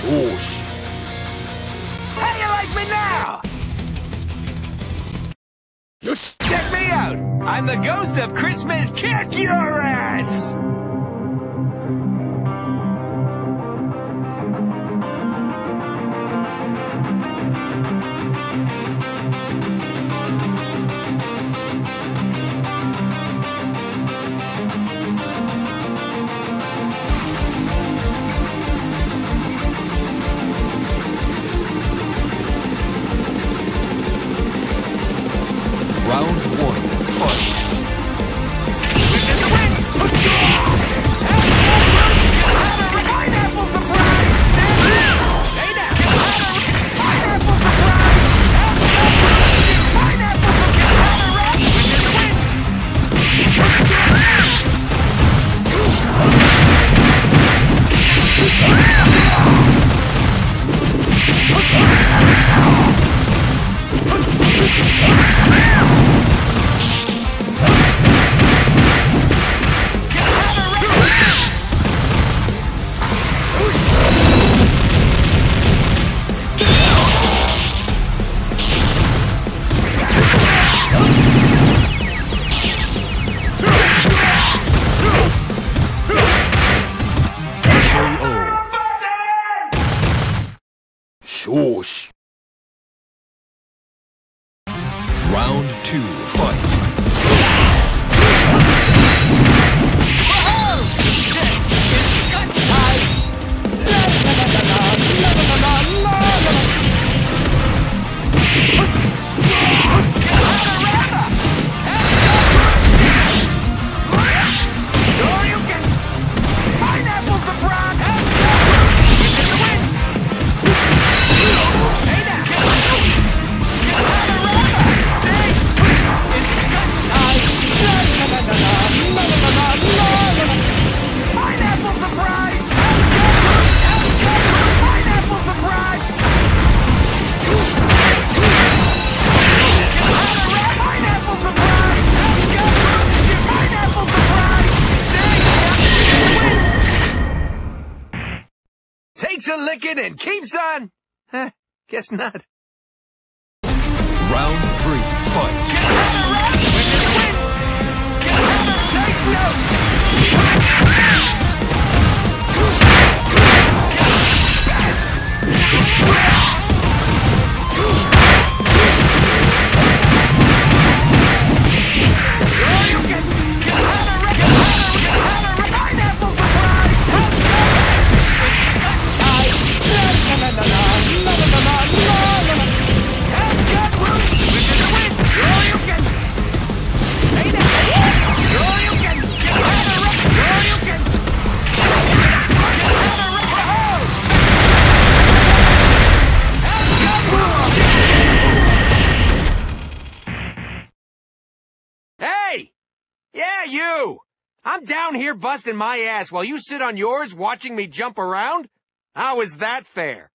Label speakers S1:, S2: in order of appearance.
S1: sauce.
S2: How do you like me now?
S1: Yes.
S2: Check me out! I'm the ghost of Christmas Kick Your Ass!
S1: 少子
S3: Round two, fight.
S2: Takes a licking and keeps on? Huh, guess not.
S3: Round
S2: you! I'm down here busting my ass while you sit on yours watching me jump around? How is that fair?